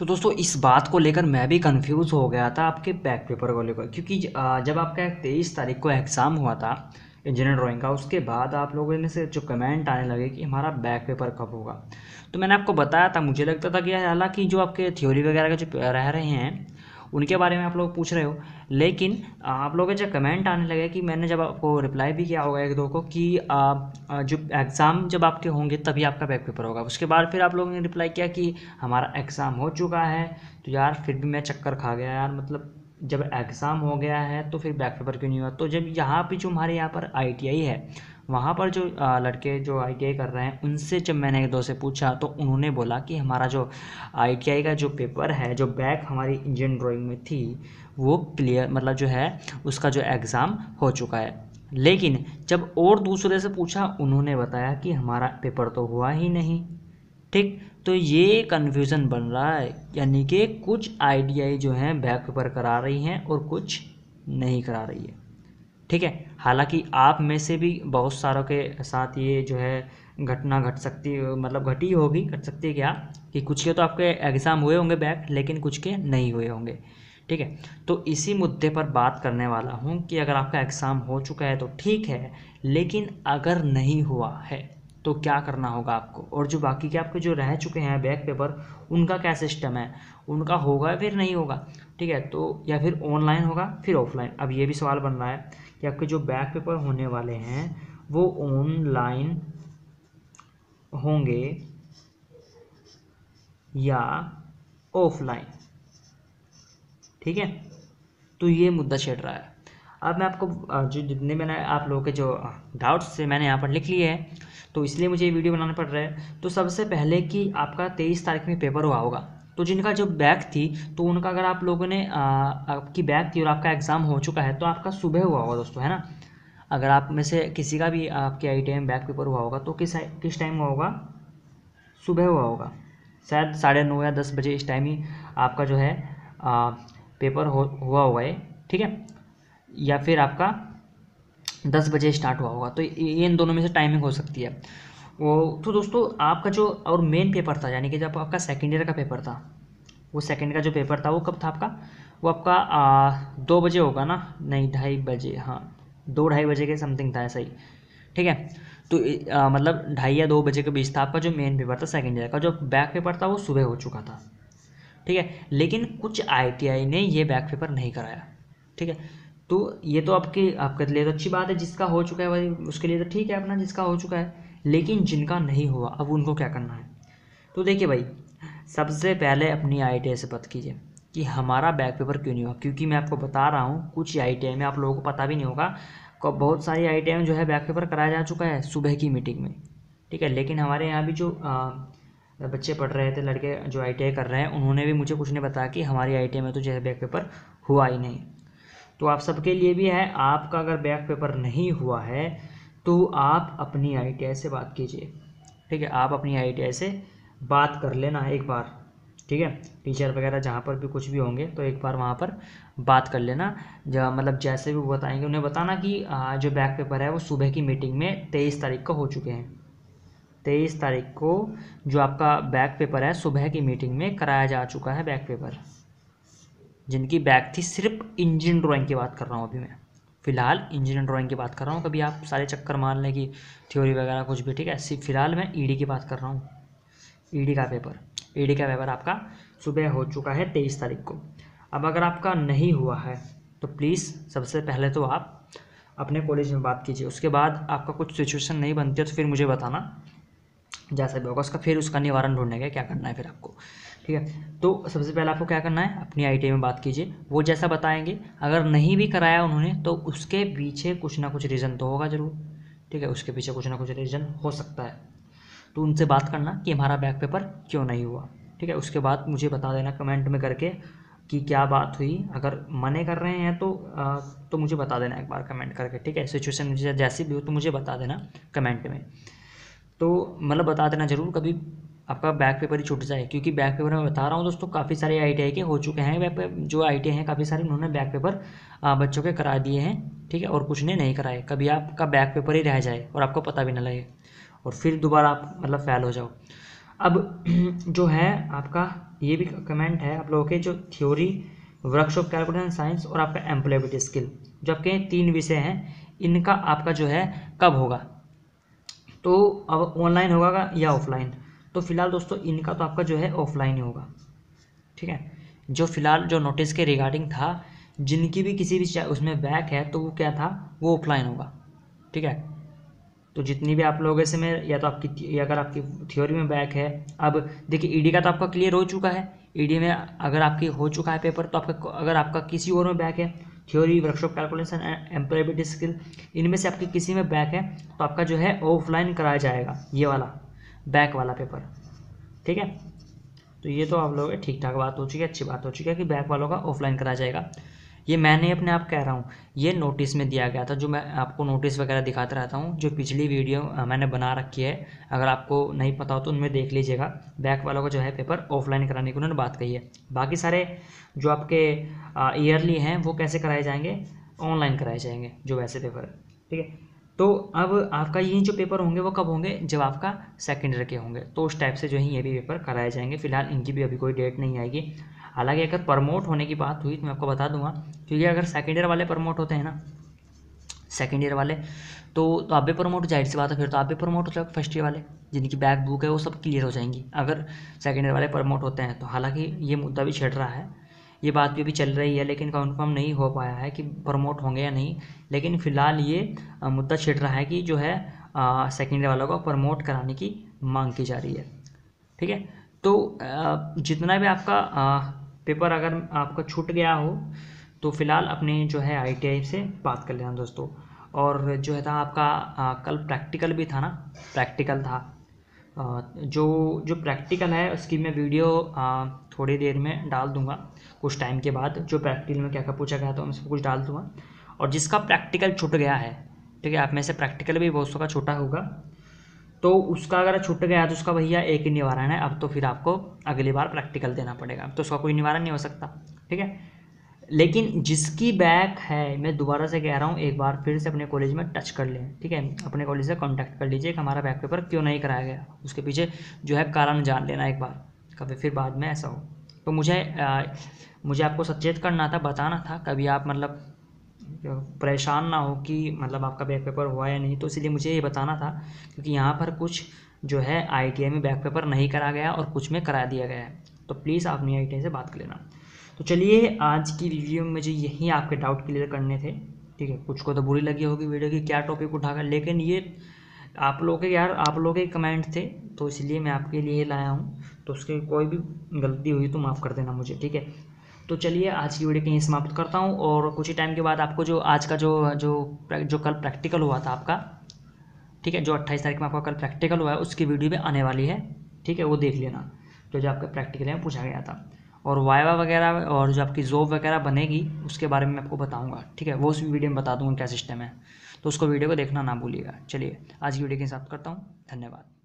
तो दोस्तों, इस बात को लेकर मैं भी कंफ्यूज हो गया था आपके बैक पेपर को लेकर क्योंकि जब आपका तेईस तारीख को एग्ज़ाम हुआ था इंजीनियर ड्राइंग का, उसके बाद आप लोगों में से जो कमेंट आने लगे कि हमारा बैक पेपर कब होगा। तो मैंने आपको बताया था, मुझे लगता था कि, हालाँकि जो आपके थ्योरी वगैरह के जो रह रहे हैं उनके बारे में आप लोग पूछ रहे हो। लेकिन आप लोगों के जब कमेंट आने लगे कि मैंने जब आपको रिप्लाई भी किया होगा एक दो को कि जो एग्ज़ाम जब आपके होंगे तभी आपका बैक पेपर होगा। उसके बाद फिर आप लोगों ने रिप्लाई किया कि हमारा एग्ज़ाम हो चुका है। तो यार, फिर भी मैं चक्कर खा गया यार मतलब जब एग्ज़ाम हो गया है तो फिर बैक पेपर क्यों नहीं हुआ? तो जब यहाँ पे जो हमारे यहाँ पर आईटीआई है वहाँ पर जो लड़के जो आईटीआई कर रहे हैं, उनसे जब मैंने एक दो से पूछा तो उन्होंने बोला कि हमारा जो आईटीआई का जो पेपर है, जो बैक हमारी इंजन ड्राइंग में थी, वो क्लियर मतलब जो है, उसका जो एग्ज़ाम हो चुका है। लेकिन जब और दूसरे से पूछा, उन्होंने बताया कि हमारा पेपर तो हुआ ही नहीं। ठीक? तो ये कन्फ्यूज़न बन रहा है, यानी कि कुछ आईटीआई जो हैं बैक पेपर करा रही हैं और कुछ नहीं करा रही है। ठीक है? हालाँकि आप में से भी बहुत सारों के साथ ये जो है घटना घट सकती मतलब घटी होगी, घट सकती है क्या? कि कुछ के तो आपके एग्ज़ाम हुए होंगे बैक, लेकिन कुछ के नहीं हुए होंगे। ठीक है? तो इसी मुद्दे पर बात करने वाला हूँ कि अगर आपका एग्ज़ाम हो चुका है तो ठीक है, लेकिन अगर नहीं हुआ है तो क्या करना होगा आपको? और जो बाकी के आपके जो रह चुके हैं बैक पेपर, उनका क्या सिस्टम है? उनका होगा फिर नहीं होगा, ठीक है? तो या फिर ऑनलाइन होगा, फिर ऑफलाइन अब ये भी सवाल बन रहा है कि आपके जो बैक पेपर होने वाले हैं, वो ऑनलाइन होंगे या ऑफलाइन ठीक है? तो ये मुद्दा छेड़ रहा है। अब मैं आपको जो जितने मैंने आप लोगों के जो डाउट्स से मैंने यहाँ पर लिख लिए हैं तो इसलिए मुझे ये वीडियो बनाना पड़ रहा है। तो सबसे पहले कि आपका तेईस तारीख में पेपर हुआ होगा। तो जिनका जो बैक थी तो उनका अगर आप लोगों ने आ, आपकी बैक थी और आपका एग्ज़ाम हो चुका है तो आपका सुबह हुआ होगा दोस्तों है ना? अगर आप में से किसी का भी आपके आई टी बैक पेपर हुआ होगा तो किस किस टाइम हुआ होगा? सुबह हुआ होगा। शायद साढ़े नौ या दस बजे इस टाइम ही आपका जो है आ, पेपर हो हुआ होगा ये ठीक है? या फिर आपका दस बजे स्टार्ट हुआ होगा। तो ये इन दोनों में से टाइमिंग हो सकती है। वो तो दोस्तों आपका जो और मेन पेपर था यानी कि जब आपका सेकेंड ईयर का पेपर था वो सेकेंड का जो पेपर था वो कब था आपका? वो आपका आ, दो बजे होगा ना? नहीं ढाई बजे हाँ दो ढाई बजे के समथिंग था ऐसा ही। ठीक है? तो आ, मतलब ढाई या दो बजे के बीच था आपका जो मेन पेपर था सेकेंड ईयर का। जो बैक पेपर था वो सुबह हो चुका था। ठीक है? लेकिन कुछ आईटीआई ने ये बैक पेपर नहीं कराया। ठीक है? तो ये तो आपके आपके लिए तो अच्छी बात है जिसका हो चुका है भाई उसके लिए तो ठीक है अपना जिसका हो चुका है। लेकिन जिनका नहीं हुआ अब उनको क्या करना है? तो देखिए भाई सबसे पहले अपनी आई से पता कीजिए कि हमारा बैक पेपर क्यों नहीं हुआ? क्योंकि मैं आपको बता रहा हूँ कुछ आई टी में आप लोगों को पता भी नहीं होगा बहुत सारी आई में जो है बैक पेपर कराया जा चुका है सुबह की मीटिंग में। ठीक है लेकिन हमारे यहाँ भी जो आ, बच्चे पढ़ रहे थे लड़के जो आईटीआई कर रहे हैं उन्होंने भी मुझे कुछ नहीं बताया कि हमारी आई में तो जो है बैक पेपर हुआ ही नहीं। तो आप सबके लिए भी है आपका अगर बैक पेपर नहीं हुआ है तो आप अपनी आई से बात कीजिए। ठीक है? आप अपनी आई से बात कर लेना एक बार। ठीक है? टीचर वगैरह जहाँ पर भी कुछ भी होंगे तो एक बार वहाँ पर बात कर लेना। जब मतलब जैसे भी वो बताएँगे, उन्हें बताना कि जो बैक पेपर है, वो सुबह की मीटिंग में तेईस तारीख को हो चुके हैं। तेईस तारीख को जो आपका बैक पेपर है, सुबह की मीटिंग में कराया जा चुका है बैक पेपर। जिनकी बैक थी, सिर्फ़ इंजन ड्राइंग की बात कर रहा हूँ अभी मैं। फ़िलहाल इंजीनियर ड्राइंग की बात कर रहा हूँ, कभी आप सारे चक्कर मान लें कि थ्योरी वगैरह कुछ भी, ठीक है? सिर्फ़ फ़िलहाल मैं ईडी की बात कर रहा हूँ। ईडी का पेपर ईडी का पेपर आपका सुबह हो चुका है तेईस तारीख को। अब अगर आपका नहीं हुआ है तो प्लीज़ सबसे पहले तो आप अपने कॉलेज में बात कीजिए। उसके बाद आपका कुछ सिचुएशन नहीं बनती है तो फिर मुझे बताना। जैसा भी होगा, उसका फिर उसका निवारण ढूँढने का क्या करना है फिर आपको। ठीक है? तो सबसे पहले आपको क्या करना है? अपनी आई में बात कीजिए। वो जैसा बताएँगे अगर नहीं भी कराया उन्होंने तो उसके पीछे कुछ ना कुछ रीज़न तो होगा ज़रूर। ठीक है? उसके पीछे कुछ ना कुछ रीज़न हो सकता है। तो उनसे बात करना कि हमारा बैक पेपर क्यों नहीं हुआ। ठीक है? उसके बाद मुझे बता देना कमेंट में करके कि क्या बात हुई। अगर मने कर रहे हैं तो आ, तो मुझे बता देना एक बार कमेंट करके। ठीक है? सिचुएशन मुझे जैसी भी हो तो मुझे बता देना कमेंट में। तो मतलब बता देना ज़रूर। कभी आपका बैक पेपर ही छूट जाए। क्योंकि बैक पेपर मैं बता रहा हूँ दोस्तों, काफ़ी सारे आईटीआई के हो चुके हैं। जो आई हैं, काफ़ी सारे उन्होंने बैक पेपर बच्चों के करा दिए हैं, ठीक है? और कुछ ने नहीं कराए। कभी आपका बैक पेपर ही रह जाए और आपको पता भी ना लगे और फिर दोबारा आप मतलब फेल हो जाओ। अब, जो है आपका, ये भी कमेंट है आप लोगों के, जो थ्योरी वर्कशॉप कैलकुलेशन साइंस और आपका एम्प्लॉयबिलिटी स्किल जो आपके तीन विषय हैं, इनका आपका जो है, कब होगा? तो अब ऑनलाइन होगा या ऑफलाइन तो फ़िलहाल दोस्तों, इनका तो आपका जो है ऑफलाइन ही होगा। ठीक है? जो फ़िलहाल जो नोटिस के रिगार्डिंग था, जिनकी भी किसी भी उसमें बैक है तो वो क्या था? वो ऑफलाइन होगा। ठीक है? तो जितनी भी आप लोगों से में या तो आपकी अगर आपकी थ्योरी में बैक है, अब देखिए ईडी का तो आपका क्लियर हो चुका है। ईडी में अगर आपकी हो चुका है पेपर तो आपका, अगर आपका किसी और में बैक है theory workshop calculation employability skill इनमें से आपकी किसी में बैक है तो आपका जो है ऑफलाइन कराया जाएगा। ये वाला। बैक वाला पेपर ठीक है? तो ये तो आप लोग ठीक ठाक बात हो चुकी है, अच्छी बात हो चुकी है कि बैक वालों का ऑफलाइन कराया जाएगा। ये मैंने अपने आप कह रहा हूँ, ये नोटिस में दिया गया था जो मैं आपको नोटिस वगैरह दिखाता रहता हूँ, जो पिछली वीडियो मैंने बना रखी है। अगर आपको नहीं पता हो तो उनमें देख लीजिएगा। बैक वालों का जो है पेपर ऑफलाइन कराने की उन्होंने बात कही है। बाकी सारे जो आपके ईयरली हैं, वो कैसे कराए जाएँगे? ऑनलाइन कराए जाएँगे, जो वैसे पेपर ठीक है? तो अब आपका ये जो पेपर होंगे वो कब होंगे? जब आपका सेकेंड ईयर के होंगे। तो उस टाइप से जो है ये भी पेपर कराए जाएँगे। फ़िलहाल इनकी भी अभी कोई डेट नहीं आएगी। हालाँकि अगर प्रमोट होने की बात हुई तो मैं आपको बता दूँगा, क्योंकि अगर सेकेंड ईयर वाले प्रमोट होते हैं ना सेकेंड ईयर वाले तो तो आप भी प्रमोट ज़ाहिर सी बात है, फिर तो आप भी प्रमोट हो जाएगा फ़र्स्ट ईयर वाले, जिनकी बैक बुक है, वो सब क्लियर हो जाएँगी। अगर सेकेंड ईयर वाले प्रमोट होते हैं तो। हालाँकि ये मुद्दा भी छिड़ रहा है। ये बात भी अभी चल रही है लेकिन कन्फर्म नहीं हो पाया है कि प्रमोट होंगे या नहीं। लेकिन फ़िलहाल ये मुद्दा छिड़ रहा है कि जो है सेकेंड वालों को प्रमोट कराने की मांग की जा रही है। ठीक है? तो जितना भी आपका पेपर अगर आपका छूट गया हो तो फ़िलहाल अपने जो है आईटीआई से बात कर लेना दोस्तों। और जो है था आपका आ, कल प्रैक्टिकल भी था ना? प्रैक्टिकल था। आ, जो जो प्रैक्टिकल है उसकी मैं वीडियो आ, थोड़ी देर में डाल दूँगा। कुछ टाइम के बाद जो प्रैक्टिकल में क्या क्या पूछा गया था, मैं सब कुछ डाल दूँगा। और जिसका प्रैक्टिकल छूट गया है, ठीक है, आप में से प्रैक्टिकल भी बहुत सौ का छोटा होगा। तो उसका अगर छूट गया तो उसका भैया एक ही निवारण है। अब तो फिर आपको अगली बार प्रैक्टिकल देना पड़ेगा। तो उसका कोई निवारण नहीं हो सकता, ठीक है? लेकिन जिसकी बैक है, मैं दोबारा से कह रहा हूँ, एक बार फिर से अपने कॉलेज में टच कर लें, ठीक है? अपने कॉलेज से कांटेक्ट कर लीजिए कि हमारा बैक पेपर क्यों नहीं कराया गया? उसके पीछे जो है कारण जान लेना एक बार। कभी फिर बाद में ऐसा हो। तो मुझे आ, मुझे आपको सचेत करना था बताना था कभी आप मतलब परेशान ना हो कि मतलब आपका बैक पेपर हुआ या नहीं तो इसलिए मुझे ये बताना था क्योंकि यहाँ पर कुछ जो है आई में बैक पेपर नहीं करा गया और कुछ में करा दिया गया है। तो प्लीज़ आप अपनी आई से बात कर लेना। तो चलिए आज की रिव्यू में मुझे यही आपके डाउट क्लियर करने थे ठीक है? कुछ को तो बुरी लगी होगी वीडियो की क्या टॉपिक उठाकर लेकिन ये आप लोगों के यार आप लोगों के कमेंट थे तो इसलिए मैं आपके लिए लाया हूँ। तो उसकी कोई भी गलती हुई तो माफ़ कर देना मुझे, ठीक है? तो चलिए, आज की वीडियो कहीं समाप्त करता हूँ और कुछ ही टाइम के बाद आपको जो आज का जो जो जो कल प्रैक्टिकल हुआ था आपका, ठीक है? जो अट्ठाईस तारीख में आपका कल प्रैक्टिकल हुआ है, उसकी वीडियो भी आने वाली है, ठीक है? वो देख लेना, जो जो आपका प्रैक्टिकल है पूछा गया था। और वाइवा वगैरह और जो आपकी जॉब वगैरह बनेगी, उसके बारे में आपको बताऊँगा, ठीक है? वो उस वीडियो में बता दूँगा क्या सिस्टम है। तो उसको वीडियो को देखना ना भूलिएगा। चलिए, आज की वीडियो के हिसाब करता हूँ। धन्यवाद।